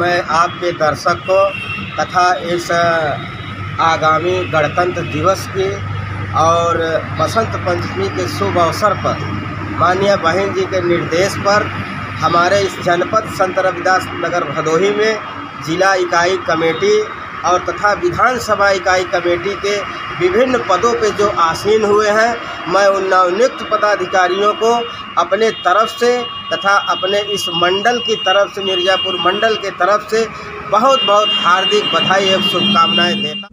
मैं आपके दर्शक को तथा इस आगामी गणतंत्र दिवस की और बसंत पंचमी के शुभ अवसर पर माननीय बहन जी के निर्देश पर हमारे इस जनपद संत रविदास नगर भदोही में जिला इकाई कमेटी और तथा विधानसभा इकाई कमेटी के विभिन्न पदों पर जो आसीन हुए हैं, मैं उन नवनियुक्त पदाधिकारियों को अपने तरफ़ से तथा अपने इस मंडल की तरफ़ से, मिर्ज़ापुर मंडल के तरफ़ से बहुत बहुत हार्दिक बधाई एवं शुभकामनाएँ देता